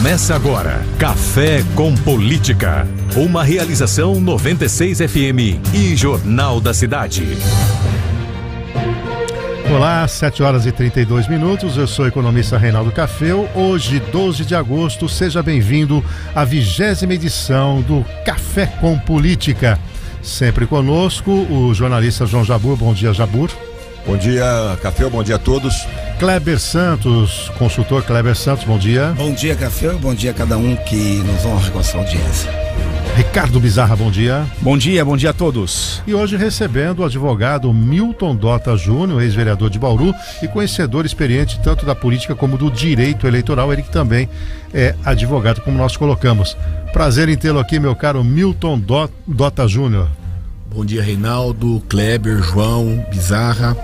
Começa agora Café com Política. Uma realização 96 FM e Jornal da Cidade. Olá, 7 horas e 32 minutos. Eu sou o economista Reinaldo Cafeu. Hoje, 12 de agosto, seja bem-vindo à vigésima edição do Café com Política. Sempre conosco o jornalista João Jabur. Bom dia, Jabur. Bom dia, Café. Bom dia a todos. Kleber Santos, consultor Kleber Santos, bom dia. Bom dia, Café. Bom dia a cada um que nos honra com a sua audiência. Ricardo Bizarra, bom dia. Bom dia, bom dia a todos. E hoje recebendo o advogado Milton Dota Júnior, ex-vereador de Bauru e conhecedor experiente tanto da política como do direito eleitoral, ele que também é advogado, como nós colocamos. Prazer em tê-lo aqui, meu caro Milton Dota Júnior. Bom dia, Reinaldo, Kleber, João, Bizarra.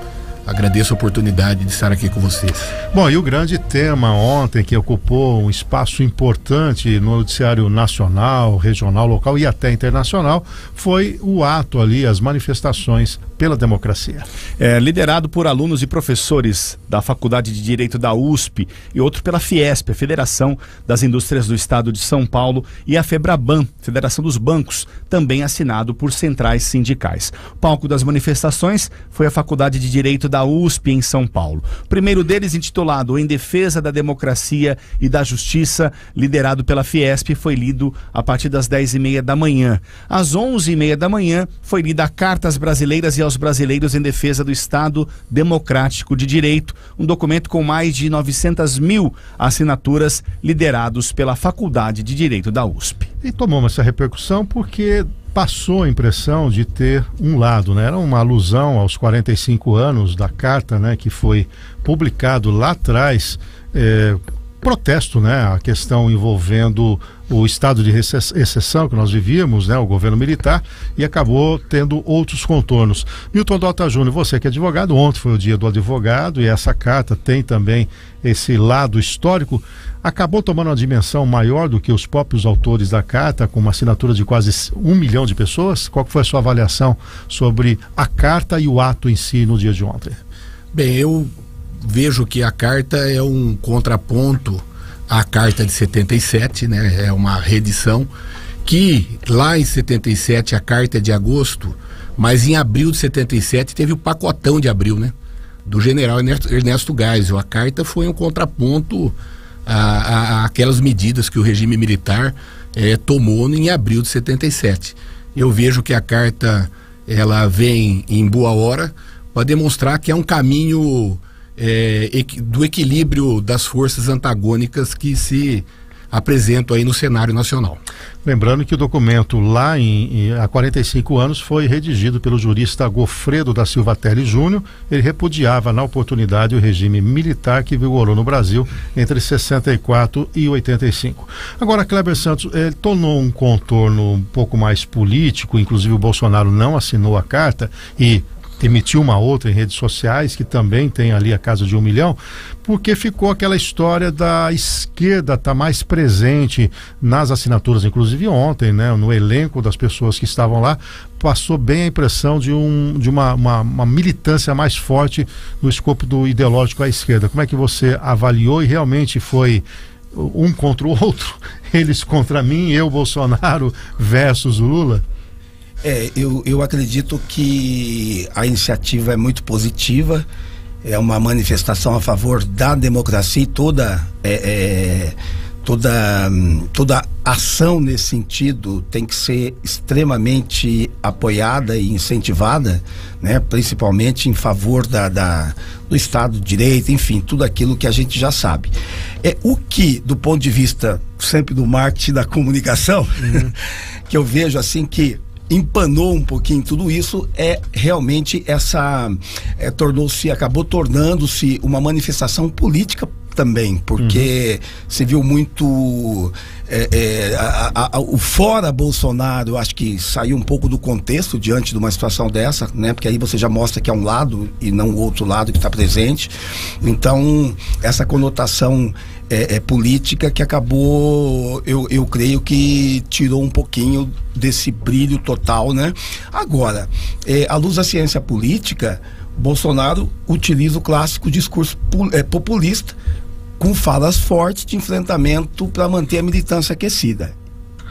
Agradeço a oportunidade de estar aqui com vocês. Bom, e o grande tema ontem que ocupou um espaço importante no noticiário nacional, regional, local e até internacional foi o ato ali, as manifestações pela democracia. É, liderado por alunos e professores da Faculdade de Direito da USP e outro pela Fiesp, a Federação das Indústrias do Estado de São Paulo, e a Febraban, Federação dos Bancos, também assinado por centrais sindicais. O palco das manifestações foi a Faculdade de Direito da USP em São Paulo. O primeiro deles, intitulado Em Defesa da Democracia e da Justiça, liderado pela Fiesp, foi lido a partir das 10 e meia da manhã. Às 11 e meia da manhã, foi lida Cartas Brasileiras e aos brasileiros em defesa do Estado Democrático de Direito, um documento com mais de 900 mil assinaturas liderados pela Faculdade de Direito da USP. E tomou essa repercussão porque passou a impressão de ter um lado, né? Era uma alusão aos 45 anos da carta, né? Que foi publicado lá atrás, é, protesto, né? A questão envolvendo o estado de exceção que nós vivíamos, né, o governo militar, e acabou tendo outros contornos. Milton Dota Júnior, você que é advogado, ontem foi o dia do advogado e essa carta tem também esse lado histórico, acabou tomando uma dimensão maior do que os próprios autores da carta, com uma assinatura de quase um milhão de pessoas. Qual foi a sua avaliação sobre a carta e o ato em si no dia de ontem? Bem, eu vejo que a carta é um contraponto à carta de 77, né? É uma reedição que lá em 77 a carta é de agosto, mas em abril de 77 teve o pacotão de abril, né? Do general Ernesto Geisel. A carta foi um contraponto a, a, aquelas medidas que o regime militar eh, tomou em abril de 77. Eu vejo que a carta ela vem em boa hora para demonstrar que é um caminho é, do equilíbrio das forças antagônicas que se apresentam aí no cenário nacional. Lembrando que o documento lá em, em, há 45 anos foi redigido pelo jurista Gofredo da Silva Terli Júnior. Ele repudiava na oportunidade o regime militar que vigorou no Brasil entre 64 e 85. Agora, Kleber Santos, ele tornou um contorno um pouco mais político, inclusive o Bolsonaro não assinou a carta e emitiu uma outra em redes sociais, que também tem ali a casa de um milhão, porque ficou aquela história da esquerda estar tá mais presente nas assinaturas, inclusive ontem, né, no elenco das pessoas que estavam lá, passou bem a impressão de, um, de uma, uma, uma militância mais forte no escopo do ideológico à esquerda. Como é que você avaliou e realmente foi um contra o outro, eles contra mim, eu, Bolsonaro versus Lula? É, eu, eu acredito que a iniciativa é muito positiva, é uma manifestação a favor da democracia e toda, é, é, toda, toda ação nesse sentido tem que ser extremamente apoiada e incentivada, né? principalmente em favor da, da, do Estado de Direito, enfim, tudo aquilo que a gente já sabe. É o que, do ponto de vista sempre do marketing da comunicação, uhum. que eu vejo assim que empanou um pouquinho tudo isso é realmente essa é, tornou-se acabou tornando-se uma manifestação política também porque uhum. se viu muito é, é, a, a, o fora Bolsonaro eu acho que saiu um pouco do contexto diante de uma situação dessa né porque aí você já mostra que é um lado e não o outro lado que está presente então essa conotação é, é, política que acabou, eu, eu creio que tirou um pouquinho desse brilho total, né? Agora, é, à luz da ciência política, Bolsonaro utiliza o clássico discurso é, populista com falas fortes de enfrentamento para manter a militância aquecida.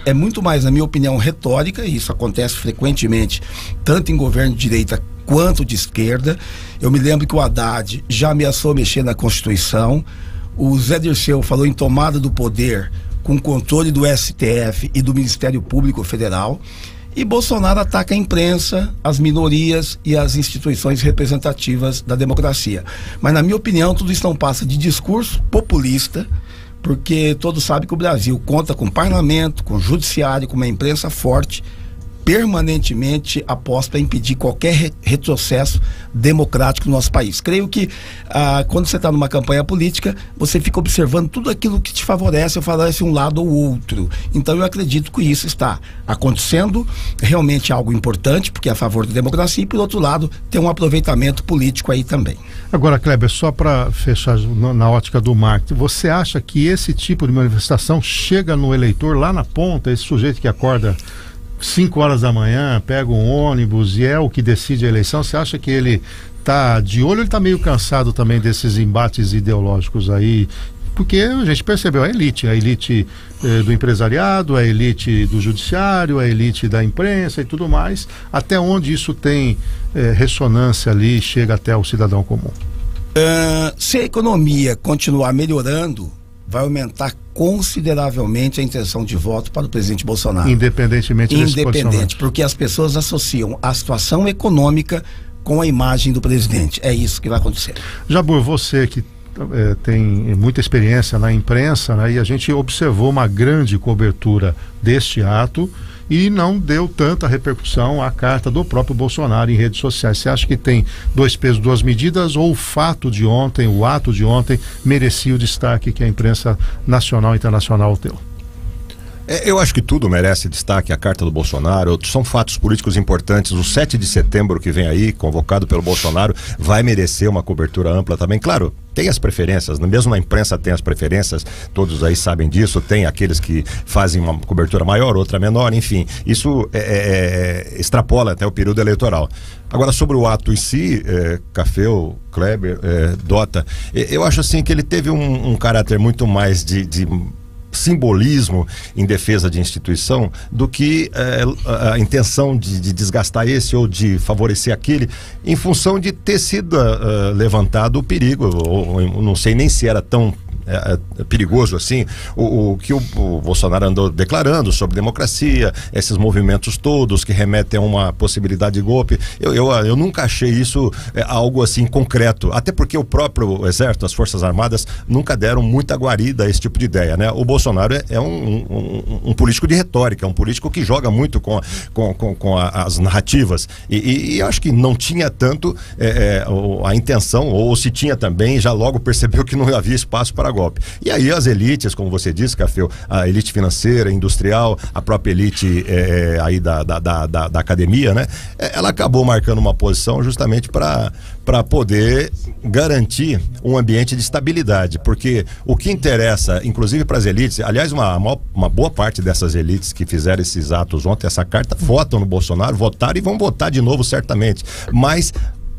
É muito mais, na minha opinião, retórica, e isso acontece frequentemente, tanto em governo de direita quanto de esquerda. Eu me lembro que o Haddad já ameaçou mexer na Constituição, o Zé Dirceu falou em tomada do poder com controle do STF e do Ministério Público Federal. E Bolsonaro ataca a imprensa, as minorias e as instituições representativas da democracia. Mas, na minha opinião, tudo isso não passa de discurso populista, porque todos sabem que o Brasil conta com parlamento, com judiciário, com uma imprensa forte permanentemente aposta para impedir qualquer re retrocesso democrático no nosso país. Creio que ah, quando você está numa campanha política, você fica observando tudo aquilo que te favorece ou favorece um lado ou outro. Então eu acredito que isso está acontecendo realmente algo importante, porque é a favor da democracia, e por outro lado, tem um aproveitamento político aí também. Agora, Kleber, só para fechar na ótica do marketing, você acha que esse tipo de manifestação chega no eleitor lá na ponta, esse sujeito que acorda 5 horas da manhã, pega um ônibus e é o que decide a eleição, você acha que ele está de olho ele está meio cansado também desses embates ideológicos aí? Porque a gente percebeu a elite, a elite eh, do empresariado, a elite do judiciário, a elite da imprensa e tudo mais, até onde isso tem eh, ressonância ali, chega até o cidadão comum. Uh, se a economia continuar melhorando, vai aumentar consideravelmente a intenção de voto para o presidente Bolsonaro. Independentemente Independente, porque as pessoas associam a situação econômica com a imagem do presidente. É isso que vai acontecer. Jabur, você que é, tem muita experiência na imprensa, né, e a gente observou uma grande cobertura deste ato e não deu tanta repercussão à carta do próprio Bolsonaro em redes sociais. Você acha que tem dois pesos, duas medidas ou o fato de ontem, o ato de ontem, merecia o destaque que a imprensa nacional e internacional deu? É, eu acho que tudo merece destaque, a carta do Bolsonaro, são fatos políticos importantes. O 7 de setembro que vem aí, convocado pelo Bolsonaro, vai merecer uma cobertura ampla também. Claro, tem as preferências, mesmo na imprensa tem as preferências, todos aí sabem disso, tem aqueles que fazem uma cobertura maior, outra menor, enfim, isso é, é, é extrapola até o período eleitoral. Agora, sobre o ato em si, é, Kleber, é, Dota, eu acho assim que ele teve um, um caráter muito mais de, de simbolismo em defesa de instituição do que é, a, intenção de, de, desgastar esse ou de favorecer aquele em função de ter sido uh, levantado o perigo, ou, ou, não sei nem se era tão é, é, perigoso assim, o, o que o, o, Bolsonaro andou declarando sobre democracia, esses movimentos todos que remetem a uma possibilidade de golpe. Eu, eu, eu nunca achei isso é, algo assim concreto, até porque o próprio Exército, as Forças Armadas, nunca deram muita guarida a esse tipo de ideia. Né? O Bolsonaro é, é um, um, um, político de retórica, é um político que joga muito com, com, com, com a, as narrativas. E, e, e, acho que não tinha tanto é, é a intenção, ou se tinha também, já logo percebeu que não havia espaço para golpe. E aí as elites, como você disse, Cafeu, a elite financeira, industrial, a própria elite é, aí da, da, da, da, academia, né? É, ela acabou marcando uma posição justamente para para poder garantir um ambiente de estabilidade, porque o que interessa, inclusive para as elites, aliás, uma, uma boa parte dessas elites que fizeram esses atos ontem, essa carta, votam no Bolsonaro, votaram e vão votar de novo certamente, mas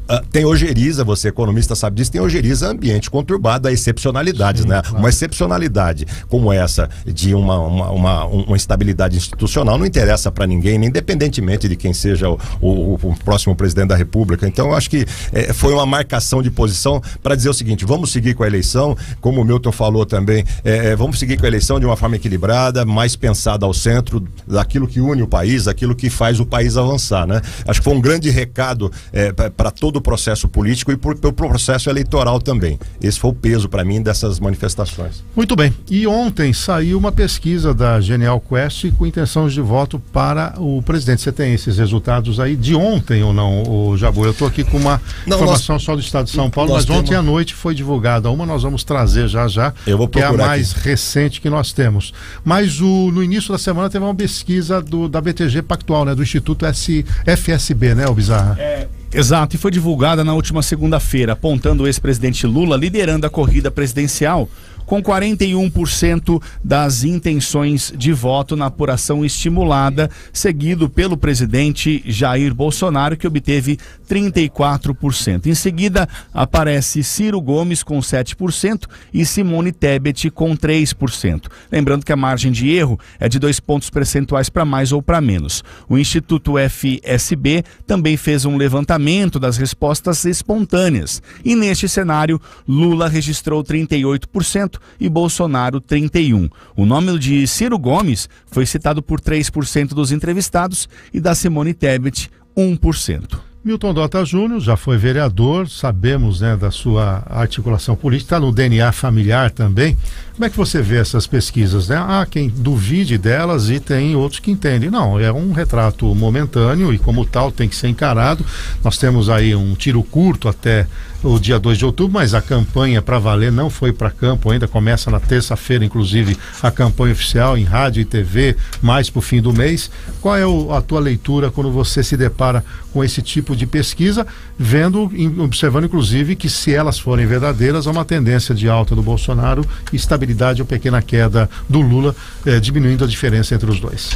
Uh, tem ojeriza, você economista sabe disso, tem ojeriza ambiente conturbado a excepcionalidades, Sim, né? Claro. Uma excepcionalidade como essa de uma, uma, uma, uma instabilidade institucional não interessa para ninguém, independentemente de quem seja o, o, o, próximo presidente da República. Então, eu acho que é, foi uma marcação de posição para dizer o seguinte: vamos seguir com a eleição, como o Milton falou também, é, vamos seguir com a eleição de uma forma equilibrada, mais pensada ao centro daquilo que une o país, daquilo que faz o país avançar, né? Acho que foi um grande recado é, para todo do processo político e pelo processo eleitoral também. Esse foi o peso para mim dessas manifestações. Muito bem. E ontem saiu uma pesquisa da Genial Quest com intenção de voto para o presidente. Você tem esses resultados aí de ontem ou não, o Jabu? Eu estou aqui com uma não, informação nós, só do Estado de São Paulo, mas ontem temos... à noite foi divulgada uma, nós vamos trazer já já, Eu vou que é a mais aqui. recente que nós temos. Mas o, no início da semana teve uma pesquisa do, da BTG Pactual, né, do Instituto S, FSB, né, o Bizarra? É, Exato, e foi divulgada na última segunda-feira, apontando o ex-presidente Lula liderando a corrida presidencial com 41% das intenções de voto na apuração estimulada, seguido pelo presidente Jair Bolsonaro, que obteve 34%. Em seguida, aparece Ciro Gomes com 7% e Simone Tebet com 3%. Lembrando que a margem de erro é de dois pontos percentuais para mais ou para menos. O Instituto FSB também fez um levantamento das respostas espontâneas. E neste cenário, Lula registrou 38% e Bolsonaro 31%. O nome de Ciro Gomes foi citado por 3% dos entrevistados e da Simone Tebet 1%. Milton Dota Júnior já foi vereador, sabemos né, da sua articulação política, está no DNA familiar também. Como é que você vê essas pesquisas? Né? Há quem duvide delas e tem outros que entendem. Não, é um retrato momentâneo e, como tal, tem que ser encarado. Nós temos aí um tiro curto até o dia 2 de outubro, mas a campanha para valer não foi para campo ainda. Começa na terça-feira, inclusive, a campanha oficial em rádio e TV, mais para o fim do mês. Qual é o, a tua leitura quando você se depara com esse tipo de pesquisa, vendo, observando, inclusive, que se elas forem verdadeiras, há uma tendência de alta do Bolsonaro estabilidade estabilidade ou pequena queda do Lula, eh, diminuindo a diferença entre os dois?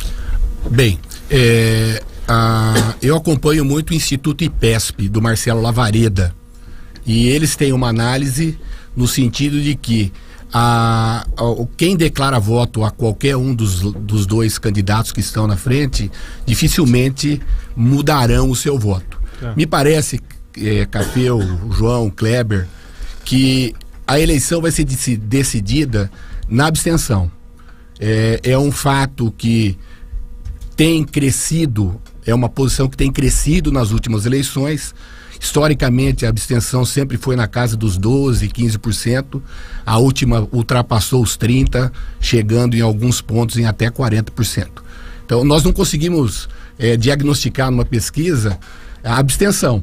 Bem, é, a, eu acompanho muito o Instituto IPESP, do Marcelo Lavareda. E eles têm uma análise no sentido de que a, a, quem declara voto a qualquer um dos, dos dois candidatos que estão na frente, dificilmente mudarão o seu voto. É. Me parece, é, Cafeu, João, Kleber, que a eleição vai ser decidida na abstenção. É, é um fato que tem crescido, é uma posição que tem crescido nas últimas eleições. Historicamente, a abstenção sempre foi na casa dos 12%, 15%. A última ultrapassou os 30%, chegando em alguns pontos em até 40%. Então, nós não conseguimos é, diagnosticar numa pesquisa a abstenção.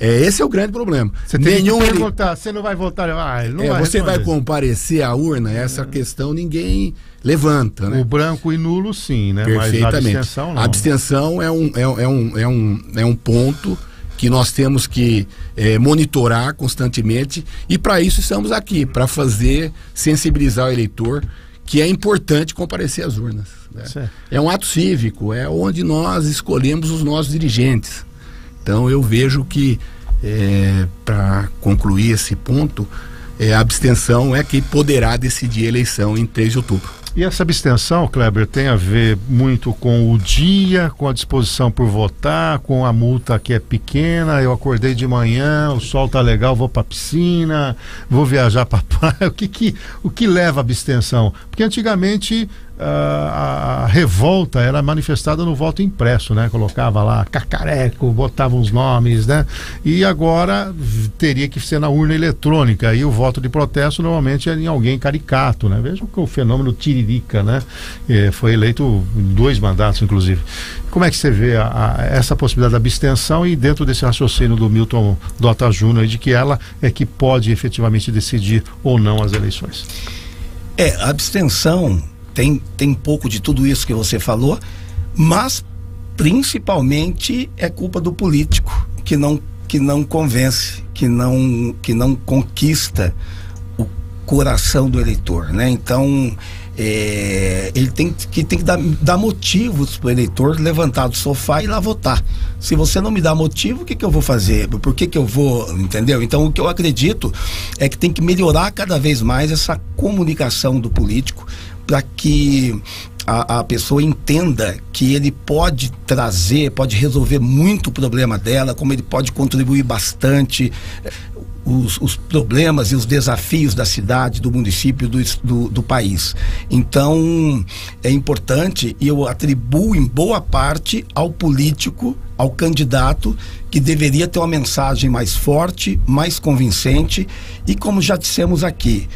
É. é. esse é o grande problema. Você tem Nenhum que ele... você não vai votar, ah, não é, vai Você responder. vai comparecer à urna, essa é. questão ninguém levanta, né? O branco e nulo sim, né? Perfeitamente. Mas a abstenção não. A abstenção é um, é, é, um, é, um, é um ponto que nós temos que é, monitorar constantemente e para isso estamos aqui, para fazer sensibilizar o eleitor que é importante comparecer às urnas. Né? É um ato cívico, é onde nós escolhemos os nossos dirigentes. Então eu vejo que, é, para concluir esse ponto, é, a abstenção é que poderá decidir a eleição em 3 de outubro. E essa abstenção, Kleber, tem a ver muito com o dia, com a disposição por votar, com a multa que é pequena. Eu acordei de manhã, o sol tá legal, vou para piscina, vou viajar para praia. O que que o que leva à abstenção? Porque antigamente a, a, revolta era manifestada no voto impresso, né? Colocava lá cacareco, botava uns nomes, né? E agora teria que ser na urna eletrônica. E o voto de protesto normalmente é em alguém caricato, né? Veja o fenômeno Tiririca, né? É, foi eleito dois mandatos, inclusive. Como é que você vê a, a, essa possibilidade da abstenção e dentro desse raciocínio do Milton Dota Júnior de que ela é que pode efetivamente decidir ou não as eleições? É, a abstenção tem, tem pouco de tudo isso que você falou, mas principalmente é culpa do político que não, que não convence, que não, que não conquista o coração do eleitor, né? Então é, ele tem que, tem que dar, dar motivos para o eleitor levantar do sofá e ir lá votar. Se você não me dá motivo, o que, que eu vou fazer? Por que, que eu vou. Entendeu? Então, o que eu acredito é que tem que melhorar cada vez mais essa comunicação do político para que a, a, pessoa entenda que ele pode trazer, pode resolver muito o problema dela, como ele pode contribuir bastante. Eh, os, os problemas e os desafios da cidade, do município, do, do, do país. Então, é importante e eu atribuo em boa parte ao político, ao candidato, que deveria ter uma mensagem mais forte, mais convincente e, como já dissemos aqui,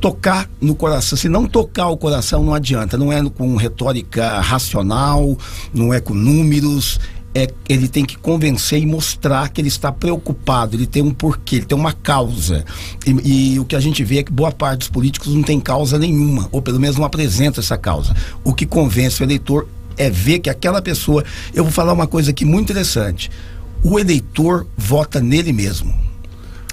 tocar no coração. Se não tocar o coração, não adianta. Não é com retórica racional, não é com números. É, ele tem que convencer e mostrar que ele está preocupado, ele tem um porquê, ele tem uma causa. E, e o que a gente vê é que boa parte dos políticos não tem causa nenhuma, ou pelo menos não apresenta essa causa. O que convence o eleitor é ver que aquela pessoa. Eu vou falar uma coisa aqui muito interessante. O eleitor vota nele mesmo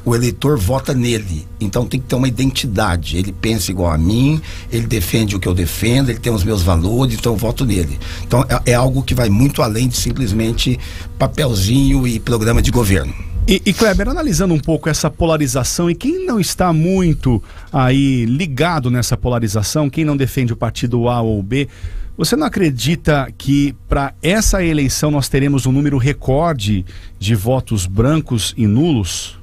o eleitor vota nele. Então tem que ter uma identidade. Ele pensa igual a mim, ele defende o que eu defendo, ele tem os meus valores, então eu voto nele. Então é, é algo que vai muito além de simplesmente papelzinho e programa de governo. E, e, Kleber, analisando um pouco essa polarização e quem não está muito aí ligado nessa polarização, quem não defende o partido A ou B, você não acredita que para essa eleição nós teremos um número recorde de votos brancos e nulos?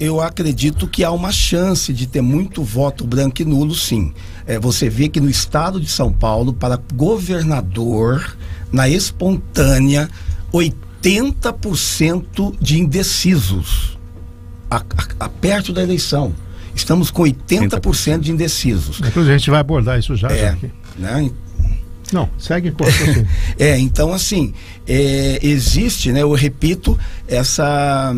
Eu acredito que há uma chance de ter muito voto branco e nulo, sim. É, você vê que no estado de São Paulo, para governador, na espontânea, 80% de indecisos. A, a, a, perto da eleição. Estamos com 80% de indecisos. Inclusive, a gente vai abordar isso já. É, já né? Não, segue com É, então assim, é, existe, né, eu repito, essa,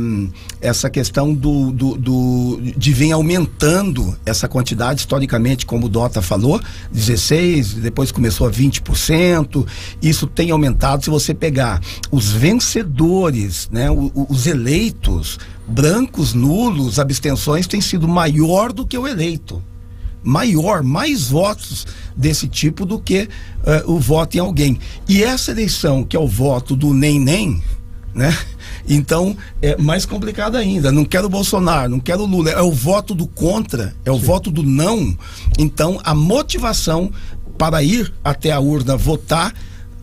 essa questão do, do, do, de vir aumentando essa quantidade, historicamente, como o Dota falou, 16, depois começou a 20%, isso tem aumentado. Se você pegar os vencedores, né, os eleitos, brancos, nulos, abstenções, tem sido maior do que o eleito maior, mais votos desse tipo do que uh, o voto em alguém. E essa eleição, que é o voto do nem-nem, né? Então é mais complicado ainda. Não quero Bolsonaro, não quero Lula. É o voto do contra, é o Sim. voto do não. Então a motivação para ir até a urna votar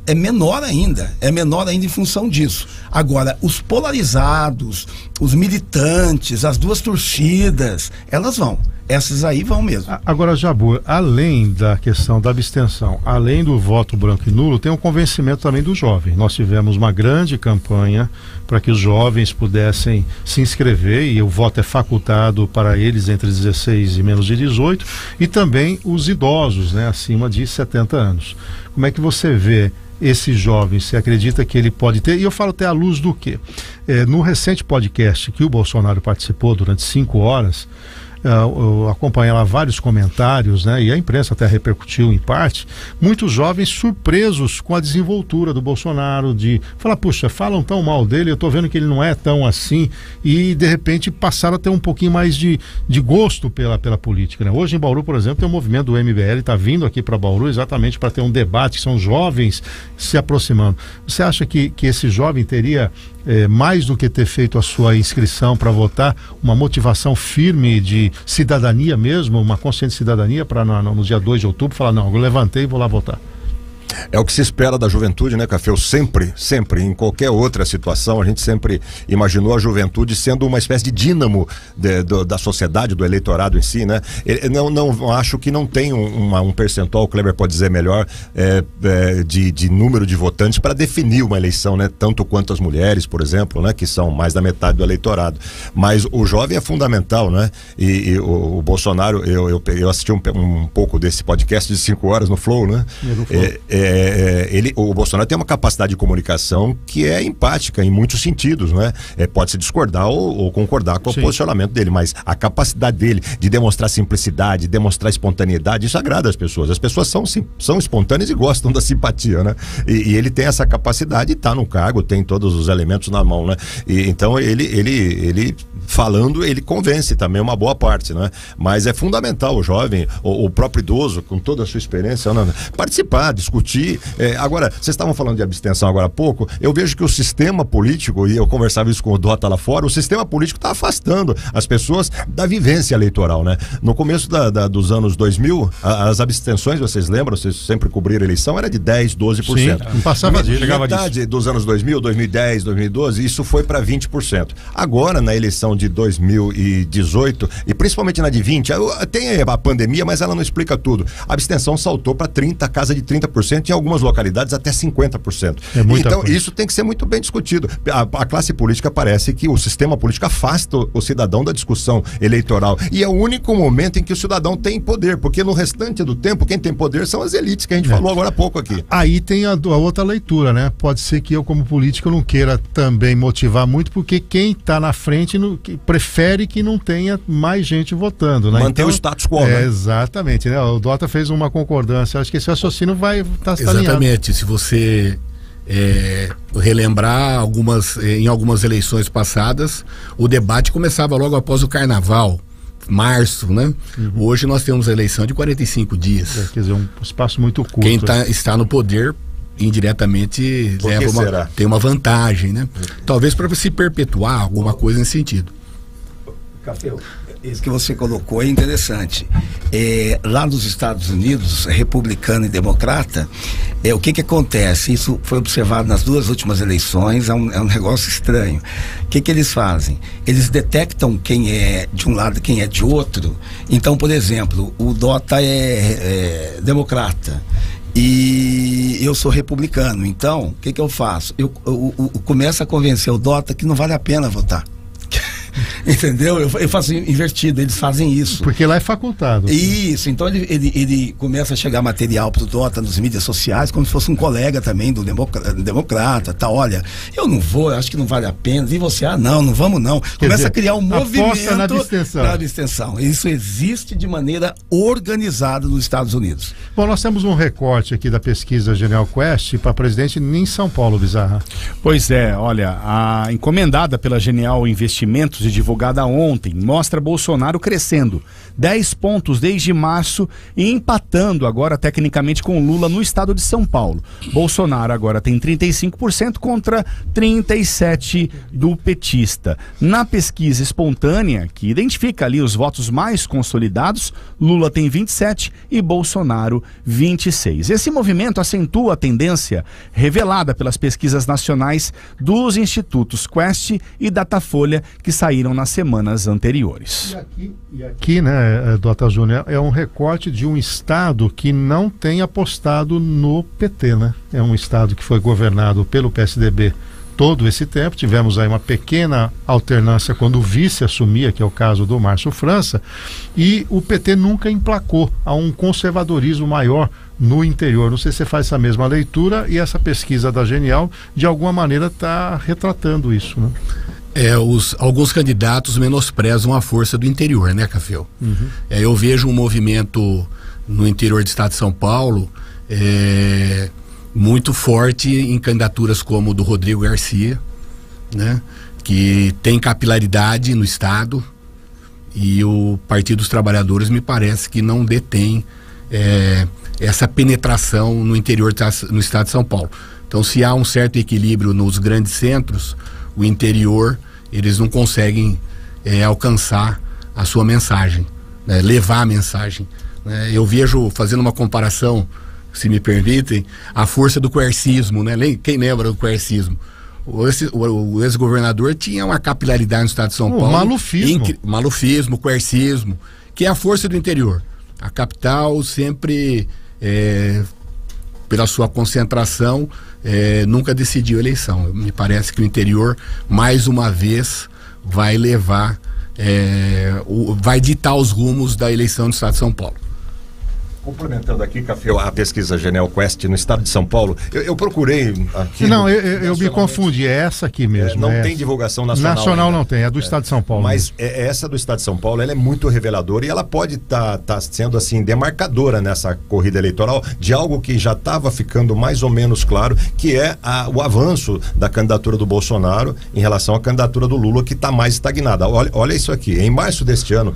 é menor ainda, é menor ainda em função disso. Agora, os polarizados, os militantes, as duas torcidas, elas vão. Essas aí vão mesmo. Agora, Jabur, além da questão da abstenção, além do voto branco e nulo, tem um convencimento também do jovem. Nós tivemos uma grande campanha para que os jovens pudessem se inscrever e o voto é facultado para eles entre 16 e menos de 18 e também os idosos, né, acima de 70 anos. Como é que você vê esse jovem? Você acredita que ele pode ter? E eu falo até à luz do quê? É, no recente podcast que o Bolsonaro participou durante cinco horas, eu acompanhei lá vários comentários, né? E a imprensa até repercutiu em parte, muitos jovens surpresos com a desenvoltura do Bolsonaro, de falar, puxa, falam tão mal dele, eu estou vendo que ele não é tão assim, e de repente passaram a ter um pouquinho mais de, de gosto pela, pela política. Né? Hoje em Bauru, por exemplo, tem um movimento do MBL, está vindo aqui para Bauru exatamente para ter um debate, são jovens se aproximando. Você acha que, que esse jovem teria é, mais do que ter feito a sua inscrição para votar, uma motivação firme de cidadania mesmo, uma consciência de cidadania para no, no, dia 2 de outubro falar: não, eu levantei e vou lá votar? É o que se espera da juventude, né, Café? Eu sempre, sempre, em qualquer outra situação, a gente sempre imaginou a juventude sendo uma espécie de dínamo de, do, da sociedade, do eleitorado em si, né? Eu não, não acho que não tem um, um percentual, o Kleber pode dizer melhor, é, é, de, de número de votantes para definir uma eleição, né? Tanto quanto as mulheres, por exemplo, né? Que são mais da metade do eleitorado. Mas o jovem é fundamental, né? E, e o, o, Bolsonaro, eu, eu, eu assisti um, um, pouco desse podcast de cinco horas no Flow, né? É, é é, é, ele, o Bolsonaro tem uma capacidade de comunicação que é empática em muitos sentidos, né? É, pode se discordar ou, ou concordar com Sim. o posicionamento dele, mas a capacidade dele de demonstrar simplicidade, demonstrar espontaneidade, isso agrada as pessoas. As pessoas são, são espontâneas e gostam da simpatia, né? E, e ele tem essa capacidade e está no cargo, tem todos os elementos na mão, né? E, então ele, ele, ele falando, ele convence também uma boa parte, né? Mas é fundamental o jovem, o, o próprio idoso, com toda a sua experiência, né? participar, discutir discutir. É, agora, vocês estavam falando de abstenção agora há pouco. Eu vejo que o sistema político, e eu conversava isso com o Dota lá fora, o sistema político está afastando as pessoas da vivência eleitoral, né? No começo da, da, dos anos 2000, a, as abstenções, vocês lembram, vocês sempre cobriram eleição, era de 10, 12%. Sim, não passava disso. Metade disso. dos anos 2000, 2010, 2012, isso foi para 20%. Agora, na eleição de 2018, e principalmente na de 20, tem a pandemia, mas ela não explica tudo. A abstenção saltou para 30, casa de 30% em algumas localidades até 50%. É então, coisa. isso tem que ser muito bem discutido. A, a, classe política parece que o sistema político afasta o, o, cidadão da discussão eleitoral. E é o único momento em que o cidadão tem poder, porque no restante do tempo, quem tem poder são as elites, que a gente é. falou agora há pouco aqui. Aí tem a, a, outra leitura, né? Pode ser que eu, como político, não queira também motivar muito, porque quem está na frente no, que prefere que não tenha mais gente votando, né? Manter então, o status quo, é, né? Exatamente, né? O Dota fez uma concordância. Acho que esse raciocínio vai tá, tá Exatamente. Se você é, relembrar algumas eh, em algumas eleições passadas o debate começava logo após o carnaval março, né? Uhum. Hoje nós temos a eleição de 45 dias. É, quer dizer, um espaço muito curto. Quem tá, está no poder indiretamente leva uma, tem uma vantagem, né? Uhum. Talvez para se perpetuar alguma coisa nesse sentido. Café. Isso que você colocou é interessante. É, lá nos Estados Unidos, republicano e democrata, é, o que, que acontece? Isso foi observado nas duas últimas eleições, é um, é um negócio estranho. O que, que eles fazem? Eles detectam quem é de um lado e quem é de outro. Então, por exemplo, o Dota é, é democrata e eu sou republicano. Então, o que, que eu faço? Eu, eu, eu, eu começo a convencer o Dota que não vale a pena votar. Entendeu? Eu, eu faço invertido, eles fazem isso. Porque lá é facultado. Isso, então ele, ele, ele começa a chegar material pro Dota nos mídias sociais, como se fosse um colega também do democrata, democrata tá? Olha, eu não vou, acho que não vale a pena. E você, ah, não, não vamos não. Quer começa dizer, a criar um movimento na abstenção. na abstenção. Isso existe de maneira organizada nos Estados Unidos. Bom, nós temos um recorte aqui da pesquisa Genial Quest para presidente em São Paulo, Bizarra. Pois é, olha, a encomendada pela Genial Investimentos e divulgada ontem mostra Bolsonaro crescendo 10 pontos desde março e empatando agora tecnicamente com Lula no estado de São Paulo. Bolsonaro agora tem 35% contra 37 do petista. Na pesquisa espontânea, que identifica ali os votos mais consolidados, Lula tem 27 e Bolsonaro 26. Esse movimento acentua a tendência revelada pelas pesquisas nacionais dos institutos Quest e Datafolha que saíram saíram nas semanas anteriores. E aqui, e aqui né, Dota Júnior, é um recorte de um Estado que não tem apostado no PT, né? É um Estado que foi governado pelo PSDB todo esse tempo. Tivemos aí uma pequena alternância quando o vice assumia, que é o caso do Márcio França, e o PT nunca emplacou a um conservadorismo maior no interior. Não sei se você faz essa mesma leitura e essa pesquisa da Genial, de alguma maneira, está retratando isso. Né? É, os, alguns candidatos menosprezam a força do interior, né, Café? Uhum. É, eu vejo um movimento no interior do estado de São Paulo é, muito forte em candidaturas como o do Rodrigo Garcia, né? Que tem capilaridade no estado e o Partido dos Trabalhadores me parece que não detém é, essa penetração no interior no estado de São Paulo. Então, se há um certo equilíbrio nos grandes centros, o interior eles não conseguem é, alcançar a sua mensagem, né, levar a mensagem. Né? Eu vejo, fazendo uma comparação, se me permitem, a força do coercismo, né? Quem lembra do coercismo? O, o, ex-governador tinha uma capilaridade no estado de São o Paulo. Malufismo. malufismo, coercismo, que é a força do interior. A capital sempre, é, pela sua concentração, é, nunca decidiu a eleição. Me parece que o interior, mais uma vez, vai levar, é, o, vai ditar os rumos da eleição do Estado de São Paulo. Complementando aqui, Café, a pesquisa Genel Quest no estado de São Paulo, eu, eu procurei aqui. Não, eu, eu me confundi, é essa aqui mesmo. É, não é tem divulgação nacional. Nacional ainda. não tem, é do é. estado de São Paulo. Mas é, essa do estado de São Paulo, ela é muito reveladora e ela pode estar tá, tá sendo assim demarcadora nessa corrida eleitoral de algo que já estava ficando mais ou menos claro, que é a, o avanço da candidatura do Bolsonaro em relação à candidatura do Lula, que está mais estagnada. Olha, olha isso aqui, em março deste ano,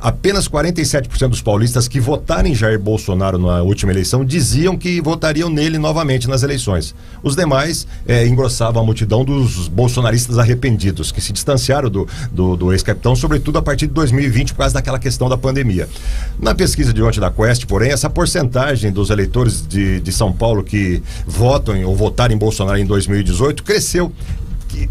Apenas 47% dos paulistas que votaram em Jair Bolsonaro na última eleição diziam que votariam nele novamente nas eleições. Os demais é, engrossavam a multidão dos bolsonaristas arrependidos, que se distanciaram do, do, do ex-capitão, sobretudo a partir de 2020, por causa daquela questão da pandemia. Na pesquisa de ontem da Quest, porém, essa porcentagem dos eleitores de, de São Paulo que votam ou votaram em Bolsonaro em 2018 cresceu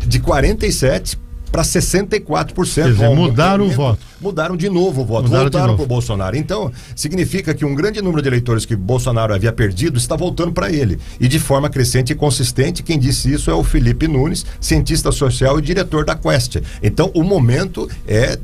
de 47 para 64%. Quer dizer, mudaram o voto. Mudaram de novo o voto, mudaram voltaram para o Bolsonaro. Então, significa que um grande número de eleitores que Bolsonaro havia perdido está voltando para ele. E de forma crescente e consistente, quem disse isso é o Felipe Nunes, cientista social e diretor da Quest. Então, o momento é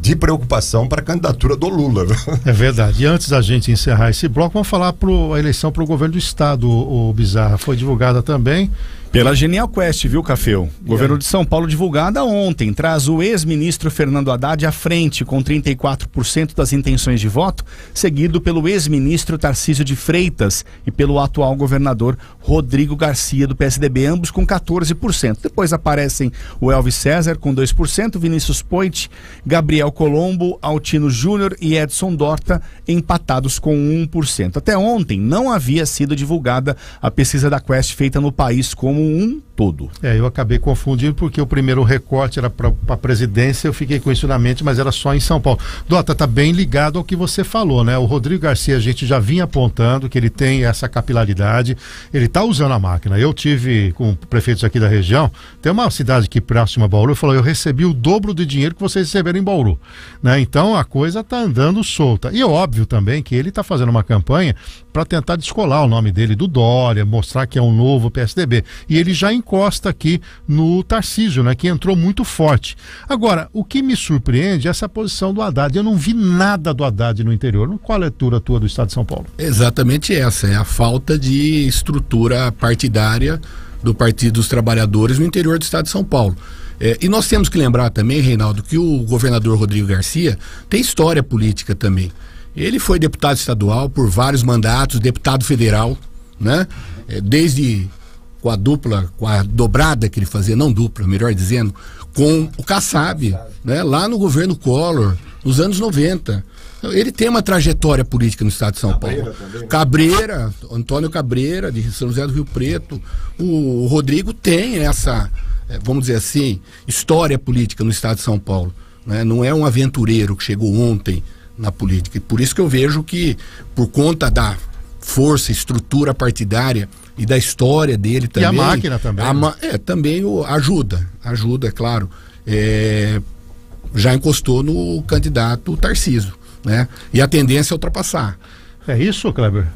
de preocupação para a candidatura do Lula. É verdade. E antes da gente encerrar esse bloco, vamos falar para a eleição para o governo do estado, o, o Bizarra. Foi divulgada também Pela Genial Quest, viu, Cafeu? O governo de São Paulo divulgada ontem traz o ex-ministro Fernando Haddad à frente com 34% das intenções de voto, seguido pelo ex-ministro Tarcísio de Freitas e pelo atual governador Rodrigo Garcia do PSDB, ambos com 14%. Depois aparecem o Elvis César com 2%, Vinícius Poit, Gabriel Colombo, Altino Júnior e Edson Dorta empatados com 1%. Até ontem não havia sido divulgada a pesquisa da Quest feita no país como um todo. É, eu acabei confundindo porque o primeiro recorte era para a presidência, eu fiquei com isso na mente, mas era só em São Paulo. Dota, tá bem ligado ao que você falou, né? O Rodrigo Garcia, a gente já vinha apontando que ele tem essa capilaridade, ele tá usando a máquina. Eu tive com prefeitos aqui da região, tem uma cidade aqui próxima a Bauru, falou, eu recebi o dobro do dinheiro que vocês receberam em Bauru, né? Então a coisa tá andando solta. E é óbvio também que ele tá fazendo uma campanha para tentar descolar o nome dele do Dória, mostrar que é um novo PSDB. E ele já encosta aqui no Tarcísio, né, que entrou muito forte. Agora, o que me surpreende é essa posição do Haddad. Eu não vi nada do Haddad no interior. Qual é a leitura tua do Estado de São Paulo? Exatamente essa, é a falta de estrutura partidária do Partido dos Trabalhadores no interior do Estado de São Paulo. É, e nós temos que lembrar também, Reinaldo, que o governador Rodrigo Garcia tem história política também. Ele foi deputado estadual por vários mandatos, deputado federal, né? É, desde com a dupla, com a dobrada que ele fazia, não dupla, melhor dizendo, com o Kassab, né? Lá no governo Collor, nos anos 90. Ele tem uma trajetória política no estado de São Cabreira Paulo. Também, né? Cabreira, Antônio Cabreira, de São José do Rio Preto. O Rodrigo tem essa, é, vamos dizer assim, história política no estado de São Paulo. Né? Não é um aventureiro que chegou ontem na política. E por isso que eu vejo que, por conta da força, estrutura partidária e da história dele também. E a máquina também. A, né? é, também o, ajuda, ajuda, é claro. É, já encostou no candidato Tarciso, né? E a tendência é ultrapassar. É isso, Kleber?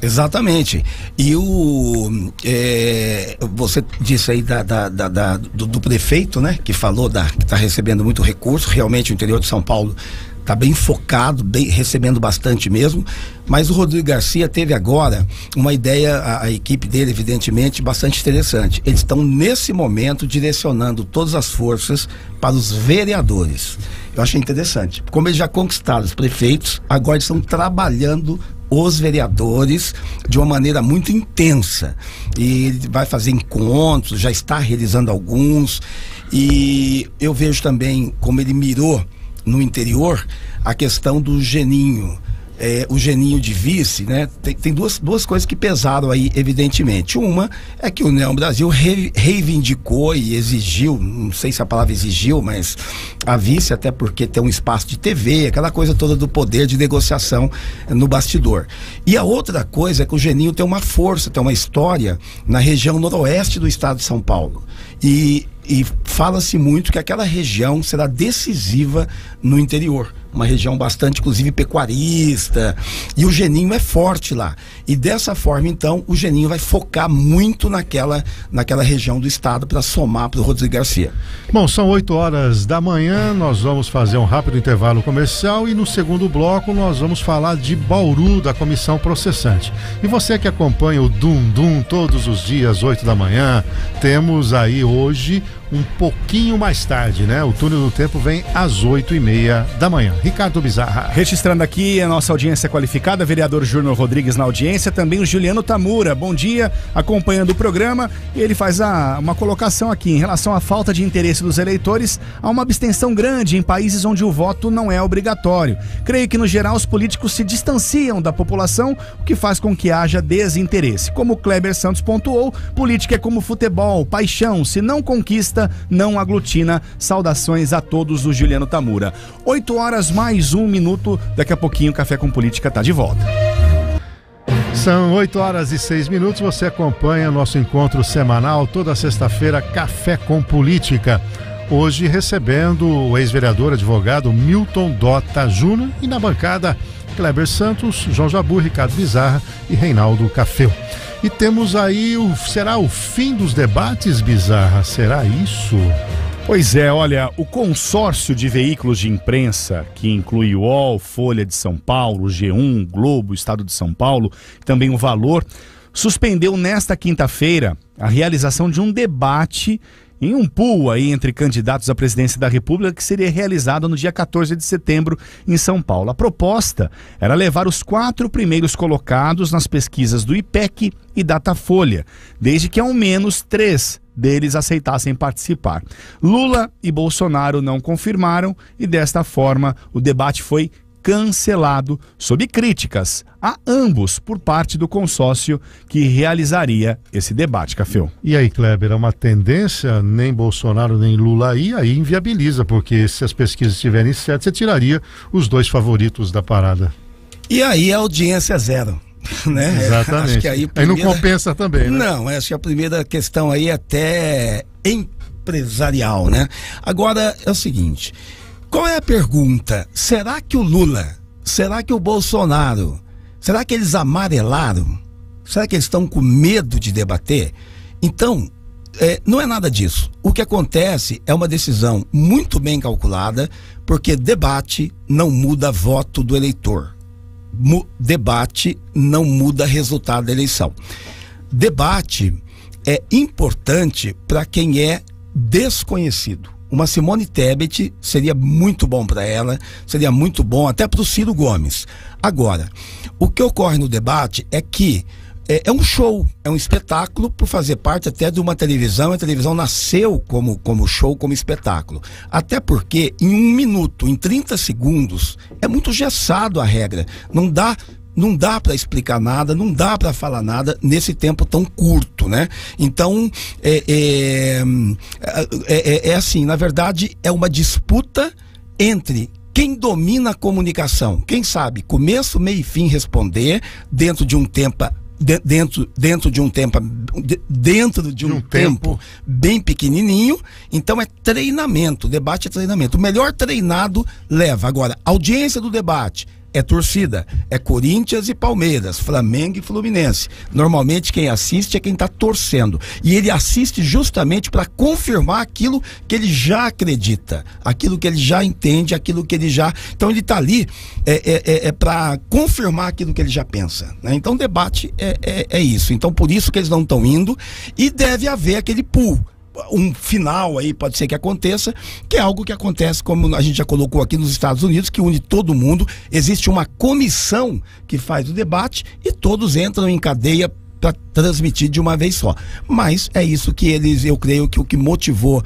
Exatamente. E o é, você disse aí da, da, da, da do, do, prefeito, né? Que falou da, que está recebendo muito recurso. Realmente o interior de São Paulo está bem focado, bem, recebendo bastante mesmo. Mas o Rodrigo Garcia teve agora uma ideia, a, a equipe dele, evidentemente, bastante interessante. Eles estão, nesse momento, direcionando todas as forças para os vereadores. Eu achei interessante. Como eles já conquistaram os prefeitos, agora estão trabalhando os vereadores de uma maneira muito intensa. E ele vai fazer encontros, já está realizando alguns. E eu vejo também como ele mirou no interior a questão do geninho. É, o geninho de vice, né? Tem, tem, duas, duas coisas que pesaram aí, evidentemente. Uma é que o Neon Brasil re, reivindicou e exigiu, não sei se a palavra exigiu, mas a vice, até porque tem um espaço de TV, aquela coisa toda do poder de negociação no bastidor. E a outra coisa é que o Geninho tem uma força, tem uma história na região noroeste do estado de São Paulo. E e fala-se muito que aquela região será decisiva no interior uma região bastante, inclusive, pecuarista. E o Geninho é forte lá. E dessa forma, então, o Geninho vai focar muito naquela, naquela região do estado para somar para o Rodrigo Garcia. Bom, são 8 horas da manhã, nós vamos fazer um rápido intervalo comercial e no segundo bloco nós vamos falar de Bauru, da comissão processante. E você que acompanha o Dum Dum todos os dias, 8 da manhã, temos aí hoje um pouquinho mais tarde, né? O túnel do tempo vem às oito e meia da manhã. Ricardo Bizarra. Registrando aqui a nossa audiência qualificada, vereador Júnior Rodrigues na audiência, também o Juliano Tamura. Bom dia, acompanhando o programa. Ele faz a, uma colocação aqui em relação à falta de interesse dos eleitores a uma abstenção grande em países onde o voto não é obrigatório. Creio que, no geral, os políticos se distanciam da população, o que faz com que haja desinteresse. Como Kleber Santos pontuou, política é como futebol, paixão. Se não conquista, não aglutina. Saudações a todos do Juliano Tamura. 8 horas mais um minuto. Daqui a pouquinho o Café com Política tá de volta. São 8 horas e 6 minutos. Você acompanha nosso encontro semanal toda sexta-feira, Café com Política. Hoje recebendo o ex-vereador advogado Milton Dota Júnior e na bancada Kleber Santos, João Jabu, Ricardo Bizarra e Reinaldo Cafeu. E temos aí o. Será o fim dos debates, Bizarra? Será isso? Pois é, olha, o consórcio de veículos de imprensa, que inclui o UOL, Folha de São Paulo, G1, Globo, Estado de São Paulo, também o Valor, suspendeu nesta quinta-feira a realização de um debate em um pool aí entre candidatos à presidência da República que seria realizado no dia 14 de setembro em São Paulo. A proposta era levar os quatro primeiros colocados nas pesquisas do IPEC e Datafolha, desde que ao menos três deles aceitassem participar. Lula e Bolsonaro não confirmaram e desta forma o debate foi cancelado sob críticas a ambos por parte do consórcio que realizaria esse debate, Cafeu. E aí, Kleber, é uma tendência, nem Bolsonaro nem Lula aí, aí inviabiliza, porque se as pesquisas estiverem certas, você tiraria os dois favoritos da parada. E aí a audiência é zero. Né? Exatamente. Acho que aí, primeira... aí não compensa também, né? Não, acho que a primeira questão aí é até empresarial, né? Agora é o seguinte, qual é a pergunta? Será que o Lula, será que o Bolsonaro, será que eles amarelaram? Será que eles estão com medo de debater? Então, é, não é nada disso. O que acontece é uma decisão muito bem calculada, porque debate não muda voto do eleitor. Debate não muda resultado da eleição. Debate é importante para quem é desconhecido uma Simone Tebet seria muito bom para ela, seria muito bom até para o Ciro Gomes. Agora, o que ocorre no debate é que é, é, um show, é um espetáculo por fazer parte até de uma televisão. A televisão nasceu como, como show, como espetáculo. Até porque em um minuto, em 30 segundos, é muito gessado a regra. Não dá não dá para explicar nada, não dá para falar nada nesse tempo tão curto, né? Então, é, é, é, é, assim, na verdade, é uma disputa entre quem domina a comunicação, quem sabe começo, meio e fim responder dentro de um tempo dentro, dentro de um tempo dentro de um, um tempo, tempo, bem pequenininho então é treinamento debate é treinamento. O melhor treinado leva. Agora audiência do debate é torcida. É Corinthians e Palmeiras, Flamengo e Fluminense. Normalmente quem assiste é quem está torcendo. E ele assiste justamente para confirmar aquilo que ele já acredita, aquilo que ele já entende, aquilo que ele já. Então ele está ali é, é, é, é para confirmar aquilo que ele já pensa. Né? Então debate é, é, é isso. Então por isso que eles não estão indo e deve haver aquele pool um final aí pode ser que aconteça, que é algo que acontece, como a gente já colocou aqui nos Estados Unidos, que une todo mundo. Existe uma comissão que faz o debate e todos entram em cadeia para transmitir de uma vez só. Mas é isso que eles, eu creio que o que motivou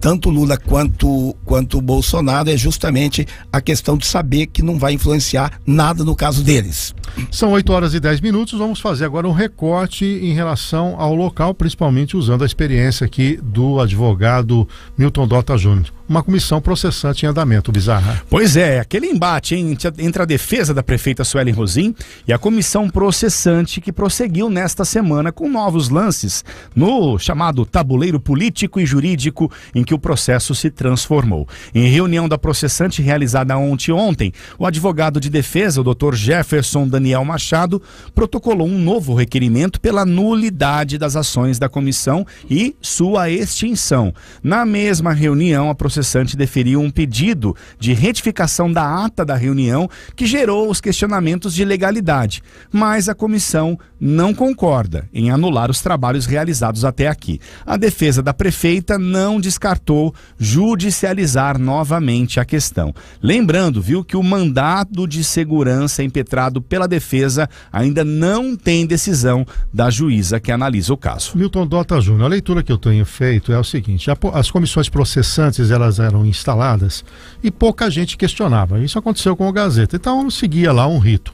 tanto Lula quanto quanto Bolsonaro é justamente a questão de saber que não vai influenciar nada no caso deles. São 8 horas e 10 minutos. Vamos fazer agora um recorte em relação ao local, principalmente usando a experiência aqui do advogado Milton Dota Júnior uma comissão processante em andamento, Bizarra. Pois é, aquele embate entre a defesa da prefeita Suelen Rosim e a comissão processante que prosseguiu nesta semana com novos lances no chamado tabuleiro político e jurídico em que o processo se transformou. Em reunião da processante realizada ontem ontem, o advogado de defesa, o Dr. Jefferson Daniel Machado, protocolou um novo requerimento pela nulidade das ações da comissão e sua extinção. Na mesma reunião, a processante deferiu um pedido de retificação da ata da reunião que gerou os questionamentos de legalidade, mas a comissão não concorda em anular os trabalhos realizados até aqui. A defesa da prefeita não descartou judicializar novamente a questão. Lembrando, viu, que o mandado de segurança impetrado pela defesa ainda não tem decisão da juíza que analisa o caso. Milton Dota Júnior, a leitura que eu tenho feito é o seguinte: as comissões processantes elas eram instaladas e pouca gente questionava. Isso aconteceu com o Gazeta. Então seguia lá um rito.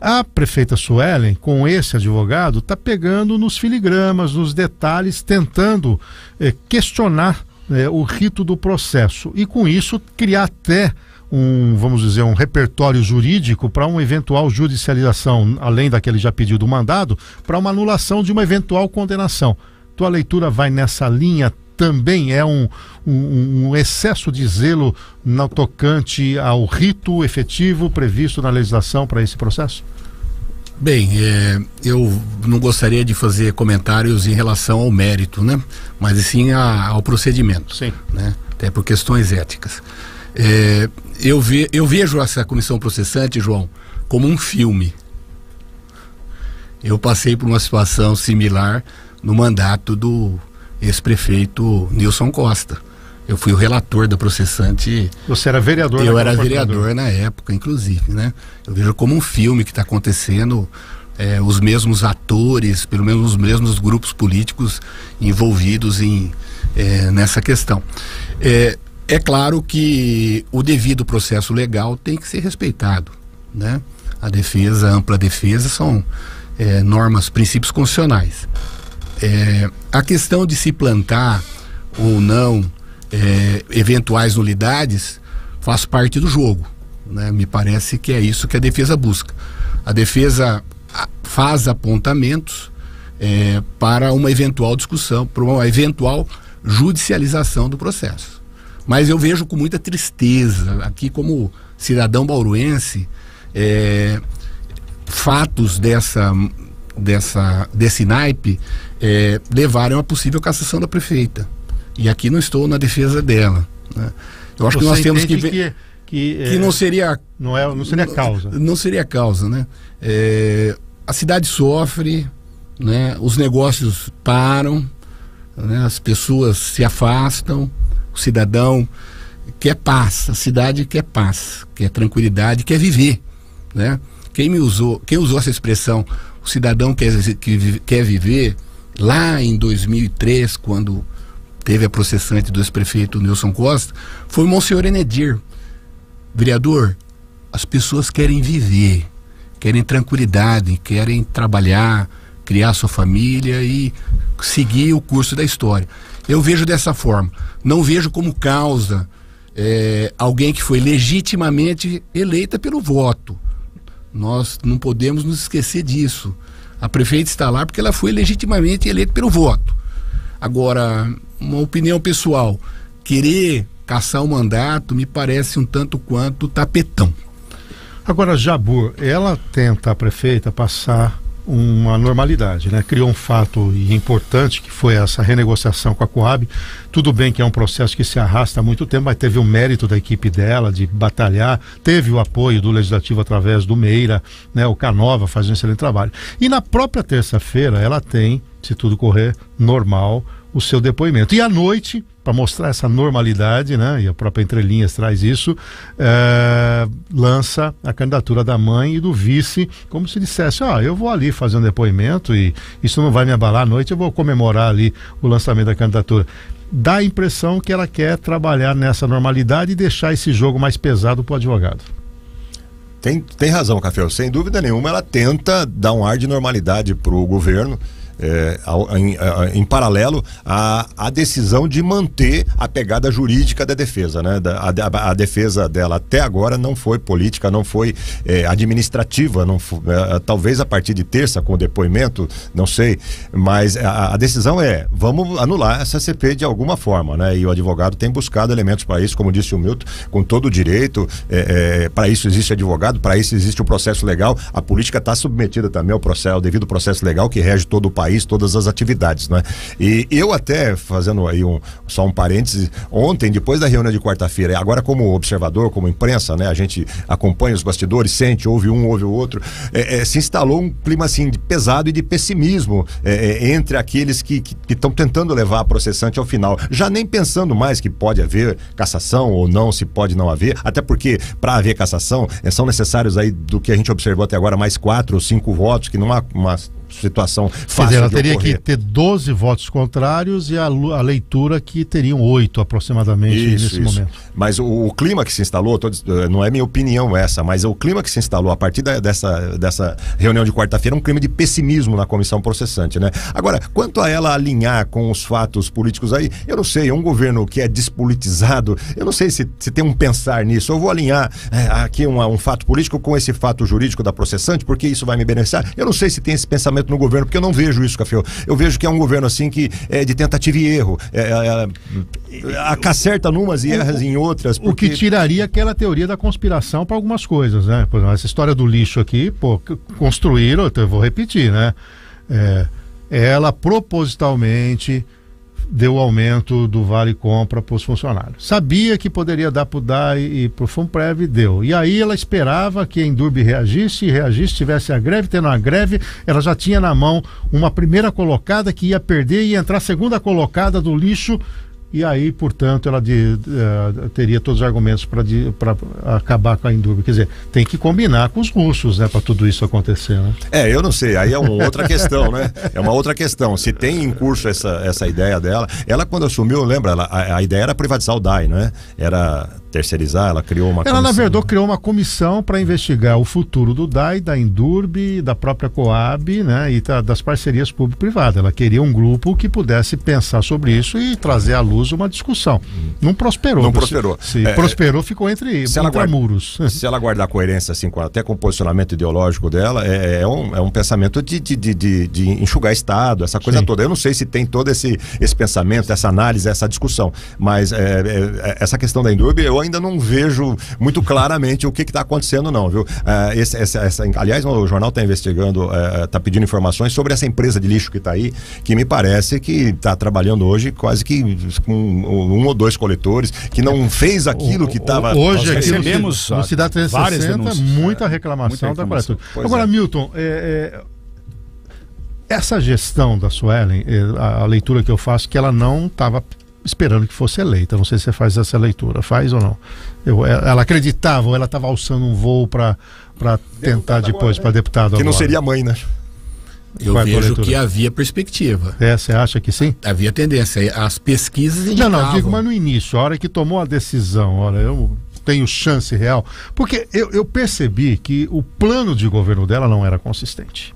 A prefeita Suelen, com esse advogado, está pegando nos filigramas, nos detalhes, tentando eh, questionar eh, o rito do processo e, com isso, criar até um, vamos dizer, um repertório jurídico para uma eventual judicialização, além daquele já pedido mandado, para uma anulação de uma eventual condenação. Tua leitura vai nessa linha também é um, um, um, excesso de zelo no tocante ao rito efetivo previsto na legislação para esse processo? Bem, é, eu não gostaria de fazer comentários em relação ao mérito, né? Mas sim a, ao procedimento, sim. né? Até por questões éticas. É, eu, ve, eu vejo essa comissão processante, João, como um filme. Eu passei por uma situação similar no mandato do ex-prefeito Nilson Costa. Eu fui o relator da processante. Você era vereador? Eu era vereador na época, inclusive, né? Eu vejo como um filme que está acontecendo, é, os mesmos atores, pelo menos os mesmos grupos políticos envolvidos em, é, nessa questão. É, é claro que o devido processo legal tem que ser respeitado, né? A defesa, a ampla defesa são é, normas, princípios constitucionais. É, a questão de se plantar ou não é, eventuais nulidades faz parte do jogo. Né? Me parece que é isso que a defesa busca. A defesa faz apontamentos é, para uma eventual discussão, para uma eventual judicialização do processo. Mas eu vejo com muita tristeza, aqui como cidadão bauruense, é, fatos dessa, dessa, desse naipe é, levaram a possível cassação da prefeita. E aqui não estou na defesa dela. Né? Eu acho Você que nós temos que ver. Que, que, que é, não seria. Não, é, não seria causa. Não, não seria causa, né? É, a cidade sofre, né? os negócios param, né? as pessoas se afastam, o cidadão quer paz, a cidade quer paz, quer tranquilidade, quer viver. Né? Quem me usou, quem usou essa expressão, o cidadão quer, que, quer viver, lá em 2003, quando teve a processante do ex-prefeito Nilson Costa, foi o Monsenhor Enedir. Vereador, as pessoas querem viver, querem tranquilidade, querem trabalhar, criar sua família e seguir o curso da história. Eu vejo dessa forma. Não vejo como causa é, alguém que foi legitimamente eleita pelo voto. Nós não podemos nos esquecer disso. A prefeita está lá porque ela foi legitimamente eleita pelo voto. Agora, uma opinião pessoal, querer caçar o mandato me parece um tanto quanto tapetão. Agora, Jabur, ela tenta, a prefeita, passar uma normalidade, né? Criou um fato importante que foi essa renegociação com a Coab. Tudo bem que é um processo que se arrasta há muito tempo, mas teve o mérito da equipe dela de batalhar, teve o apoio do legislativo através do Meira, né? O Canova faz um excelente trabalho. E na própria terça-feira ela tem, se tudo correr normal, o seu depoimento. E à noite, para mostrar essa normalidade, né, e a própria Entrelinhas traz isso, é, lança a candidatura da mãe e do vice, como se dissesse: oh, eu vou ali fazer um depoimento e isso não vai me abalar à noite, eu vou comemorar ali o lançamento da candidatura. Dá a impressão que ela quer trabalhar nessa normalidade e deixar esse jogo mais pesado para o advogado. Tem, tem razão, Café. Sem dúvida nenhuma, ela tenta dar um ar de normalidade para o governo é, em, em, paralelo à, à decisão de manter a pegada jurídica da defesa, né? Da, a, a, defesa dela até agora não foi política, não foi é, administrativa, não foi, é, talvez a partir de terça com o depoimento, não sei, mas a, a, decisão é vamos anular essa CP de alguma forma, né? E o advogado tem buscado elementos para isso, como disse o Milton, com todo o direito, é, é, para isso existe advogado, para isso existe o um processo legal, a política está submetida também ao processo, ao devido processo legal que rege todo o país país, todas as atividades, né? E eu até, fazendo aí um, só um parêntese, ontem, depois da reunião de quarta-feira, agora como observador, como imprensa, né? A gente acompanha os bastidores, sente, ouve um, ouve o outro, é, é, se instalou um clima assim de pesado e de pessimismo é, é entre aqueles que estão tentando levar a processante ao final, já nem pensando mais que pode haver cassação ou não, se pode não haver, até porque para haver cassação é, são necessários aí do que a gente observou até agora mais quatro ou cinco votos, que não há uma situação fácil. Dizer, ela teria que ter 12 votos contrários e a, a leitura que teriam oito aproximadamente isso, nesse isso. momento. Mas o, o, clima que se instalou, tô, eh, não é minha opinião essa, mas o clima que se instalou a partir da, dessa, dessa reunião de quarta-feira é um clima de pessimismo na comissão processante, né? Agora, quanto a ela alinhar com os fatos políticos aí, eu não sei, é um governo que é despolitizado, eu não sei se, se tem um pensar nisso. Eu vou alinhar é, aqui um, um fato político com esse fato jurídico da processante, porque isso vai me beneficiar. Eu não sei se tem esse pensamento no governo, porque eu não vejo isso, Café. Eu vejo que é um governo assim que é de tentativa e erro. É, é, é acerta numas e erra em outras. Porque... O que tiraria aquela teoria da conspiração para algumas coisas, né? Por exemplo, essa história do lixo aqui, pô, construíram, eu vou repetir, né? É, ela propositalmente deu aumento do Vale Compra para os funcionários. Sabia que poderia dar para o DAI e para o Funprev e deu. E aí ela esperava que a Endurbe reagisse, reagisse, tivesse a greve, tendo a greve, ela já tinha na mão uma primeira colocada que ia perder e entrar segunda colocada do lixo e aí, portanto, ela de, uh, teria todos os argumentos para acabar com a Indúbia. Quer dizer, tem que combinar com os russos, né, para tudo isso acontecer, né? É, eu não sei, aí é uma outra questão, né? É uma outra questão. Se tem em curso essa, essa ideia dela, ela quando assumiu, lembra, ela, a, a ideia era privatizar o DAI, não é? Era terceirizar, ela criou uma Ela, comissão. na verdade, criou uma comissão para investigar o futuro do DAI, da Indurb, da própria Coab, né, e da, das parcerias público-privadas. Ela queria um grupo que pudesse pensar sobre isso e trazer à luz uma discussão. Não prosperou. Não prosperou. Se, se é, prosperou, ficou entre, se entre muros. Se ela guardar coerência, assim, com, até com o posicionamento ideológico dela, é, é, um, é um pensamento de, de, de, de enxugar Estado, essa coisa Sim. toda. Eu não sei se tem todo esse, esse pensamento, essa análise, essa discussão, mas é, é, é essa questão da Indurb, eu ainda não vejo muito claramente o que está acontecendo, não, viu? Uh, esse, essa, essa, aliás, o jornal está investigando, está uh, pedindo informações sobre essa empresa de lixo que está aí, que me parece que está trabalhando hoje quase que com um, ou dois coletores, que não fez aquilo que estava. Hoje aqui recebemos no, no Cidade 360 muita reclamação muita da coletora. Agora, é. Milton, é, é, essa gestão da Suelen, é, a, a leitura que eu faço, que ela não estava esperando que fosse eleita. Não sei se você faz essa leitura, faz ou não? Eu, é, ela acreditava ou ela estava alçando um voo para tentar depois para deputado? Que agora. não seria mãe, né? Eu Qual vejo que havia perspectiva. É, você acha que sim? Havia tendência. As pesquisas indicavam. Não, não, digo, mas no início, a hora que tomou a decisão, olha, eu tenho chance real. Porque eu, eu percebi que o plano de governo dela não era consistente.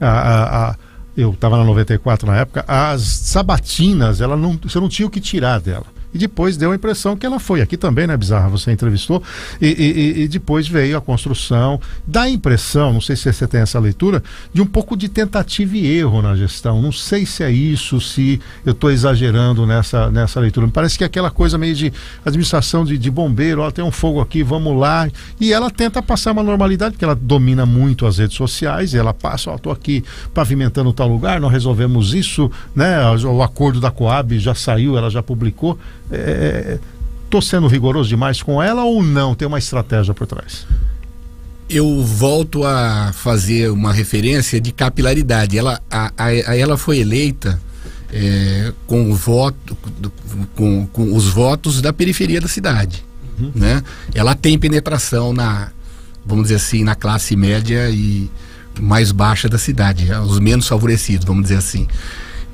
A, a, a eu estava na 94 na época, as sabatinas, ela não, você não tinha o que tirar dela e depois deu a impressão que ela foi. Aqui também, né, Bizarra? Você entrevistou, e, e, e depois veio a construção. Dá a impressão, não sei se você tem essa leitura, de um pouco de tentativa e erro na gestão. Não sei se é isso, se eu estou exagerando nessa, nessa leitura. Me parece que é aquela coisa meio de administração de, de bombeiro, ó, tem um fogo aqui, vamos lá. E ela tenta passar uma normalidade, porque ela domina muito as redes sociais, e ela passa, ó, estou aqui pavimentando tal lugar, nós resolvemos isso, né? O acordo da Coab já saiu, ela já publicou estou é, sendo rigoroso demais com ela ou não? Tem uma estratégia por trás? Eu volto a fazer uma referência de capilaridade. Ela, a, a, a ela foi eleita é, com, o voto, com, com os votos da periferia da cidade. Uhum. Né? Ela tem penetração na, vamos dizer assim, na classe média e mais baixa da cidade, os menos favorecidos, vamos dizer assim.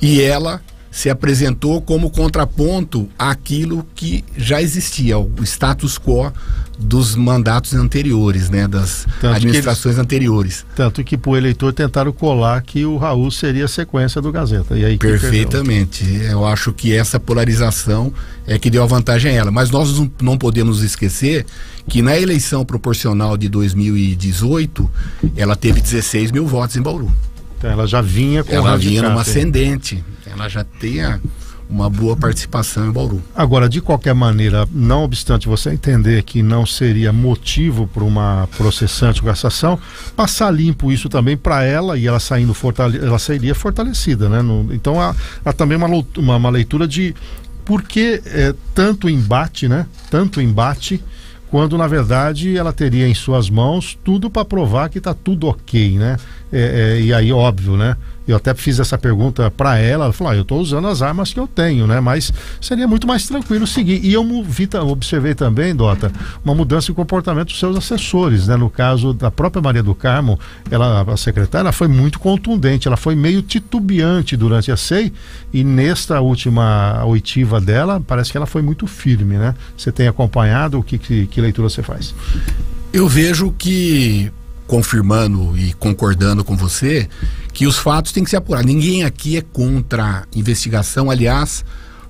E ela se apresentou como contraponto àquilo que já existia, o status quo dos mandatos anteriores, né, das tanto administrações eles, anteriores. Tanto que para o eleitor tentaram colar que o Raul seria a sequência do Gazeta. E aí Perfeitamente. Eu acho que essa polarização é que deu a vantagem a ela. Mas nós não podemos esquecer que na eleição proporcional de 2018 ela teve 16 mil votos em Bauru. Então ela já vinha com Ela vinha numa ascendente. Ela já tinha uma boa participação em Bauru. Agora, de qualquer maneira, não obstante você entender que não seria motivo para uma processante cassação, passar limpo isso também para ela e ela saindo fortale ela sairia fortalecida, né? No, então há, há, também uma, uma, uma, leitura de por que é, tanto embate, né? Tanto embate quando na verdade ela teria em suas mãos tudo para provar que está tudo ok, né? É, é, e aí óbvio, né? Eu até fiz essa pergunta para ela, ela falou: ah, eu estou usando as armas que eu tenho, né? Mas seria muito mais tranquilo seguir. E eu vi, observei também, Dota, uma mudança de comportamento dos seus assessores, né? No caso da própria Maria do Carmo, ela, a secretária, foi muito contundente, ela foi meio titubeante durante a SEI e nesta última oitiva dela, parece que ela foi muito firme, né? Você tem acompanhado o que, que, que leitura você faz? Eu vejo que confirmando e concordando com você que os fatos têm que ser apurados. Ninguém aqui é contra a investigação. Aliás,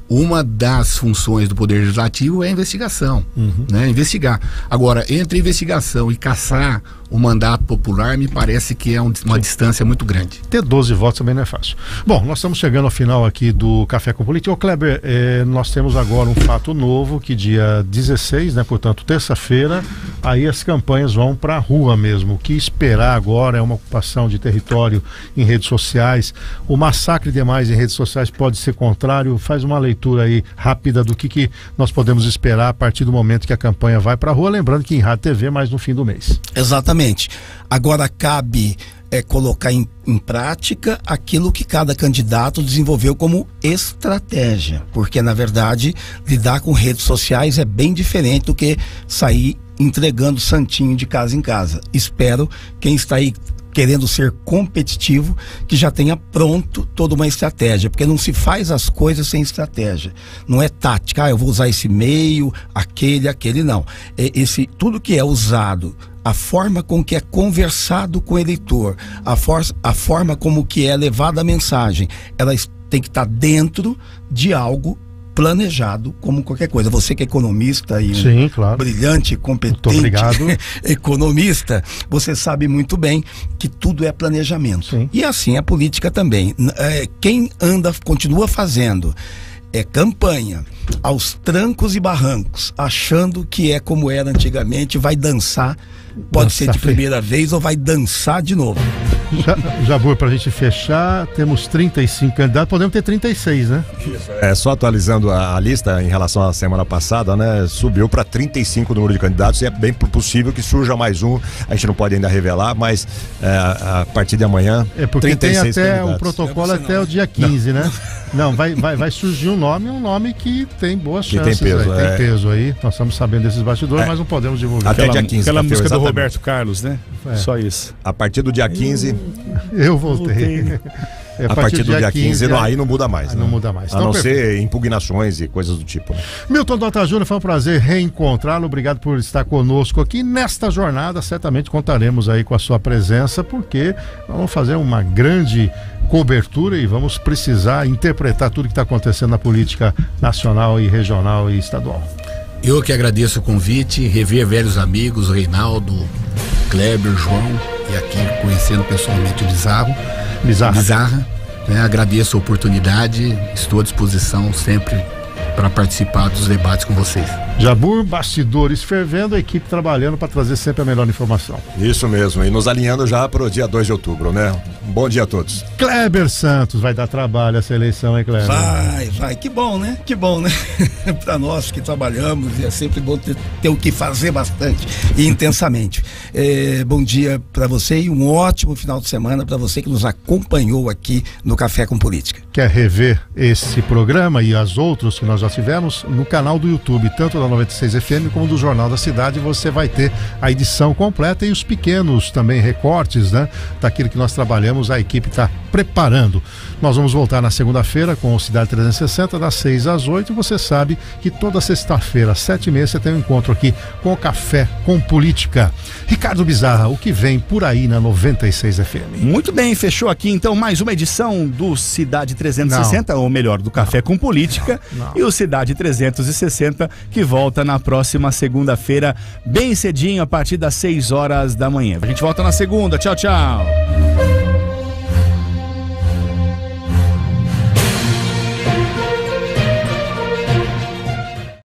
uma das funções do Poder Legislativo é a investigação, uhum. né? Investigar. Agora, entre investigação e caçar o mandato popular, me parece que é um, uma distância muito grande. Ter 12 votos também não é fácil. Bom, nós estamos chegando ao final aqui do Café com Política. Ô Kleber, eh, nós temos agora um fato novo que dia 16, né, portanto, terça-feira, aí as campanhas vão para a rua mesmo. O que esperar agora é uma ocupação de território em redes sociais. O massacre demais em redes sociais pode ser contrário. Faz uma leitura aí rápida do que, que nós podemos esperar a partir do momento que a campanha vai para a rua. Lembrando que em rádio TV mais no fim do mês. Exatamente. Agora cabe é, colocar em, em, prática aquilo que cada candidato desenvolveu como estratégia. Porque, na verdade, lidar com redes sociais é bem diferente do que sair entregando santinho de casa em casa. Espero quem está aí querendo ser competitivo, que já tenha pronto toda uma estratégia, porque não se faz as coisas sem estratégia. Não é tática, ah, eu vou usar esse meio, aquele, aquele, não. É esse tudo que é usado a forma com que é conversado com o eleitor, a, for a forma como que é levada a mensagem, ela tem que estar dentro de algo planejado como qualquer coisa. Você que é economista e Sim, claro. brilhante, competente economista, você sabe muito bem que tudo é planejamento. Sim. E assim a política também. É, quem anda, continua fazendo é campanha aos trancos e barrancos, achando que é como era antigamente, vai dançar, pode Nossa, ser de primeira vez ou vai dançar de novo. Já, Jabur, para a gente fechar, temos 35 candidatos, podemos ter 36, né? É, só atualizando a, a lista em relação à semana passada, né? Subiu para 35 o número de candidatos e é bem possível que surja mais um. A gente não pode ainda revelar, mas é, a partir de amanhã. É porque tem até candidatos. o protocolo é até o dia 15, não. né? Não, vai, vai, vai surgir um nome, um nome que tem boas que chances. Tem peso, aí. É. Tem peso aí. Nós estamos sabendo desses bastidores, é. mas não podemos divulgar. Até aquela, dia 15. Aquela música do Roberto Carlos, né? É. Só isso. A partir do dia 15. Eu voltei. voltei. É, a, partir, do dia 15, 15 não, aí não muda mais. Né? Não muda mais. A então, não perfeito. ser impugnações e coisas do tipo. Né? Milton Dota Júnior, foi um prazer reencontrá-lo. Obrigado por estar conosco aqui. Nesta jornada, certamente contaremos aí com a sua presença, porque vamos fazer uma grande cobertura e vamos precisar interpretar tudo que está acontecendo na política nacional e regional e estadual. Eu que agradeço o convite, rever velhos amigos, Reinaldo, Kleber, João, e aqui conhecendo pessoalmente o Bizarro. Bizarra. Bizarra. Né? Agradeço a oportunidade, estou à disposição sempre para participar dos debates com vocês. Jabur, bastidores fervendo, a equipe trabalhando para trazer sempre a melhor informação. Isso mesmo, e nos alinhando já para o dia 2 de outubro, né? Bom dia a todos. Kleber Santos, vai dar trabalho essa eleição, hein, Kleber? Vai, vai, que bom, né? Que bom, né? para nós que trabalhamos, e é sempre bom ter, ter, o que fazer bastante e intensamente. É, bom dia para você e um ótimo final de semana para você que nos acompanhou aqui no Café com Política. Quer rever esse programa e as outros que nós já tivemos no canal do YouTube, tanto da 96 FM como do Jornal da Cidade, você vai ter a edição completa e os pequenos também recortes, né? Daquilo que nós trabalhamos, a equipe está preparando. Nós vamos voltar na segunda-feira com o Cidade 360, das 6 às 8. E você sabe que toda sexta-feira, às 7 e meia, você tem um encontro aqui com o Café com Política. Ricardo Bizarra, o que vem por aí na 96 FM? Muito bem, fechou aqui então mais uma edição do Cidade 360, não. ou melhor, do Café não. com Política, não. e o Cidade 360, que volta na próxima segunda-feira, bem cedinho, a partir das 6 horas da manhã. A gente volta na segunda. Tchau, tchau.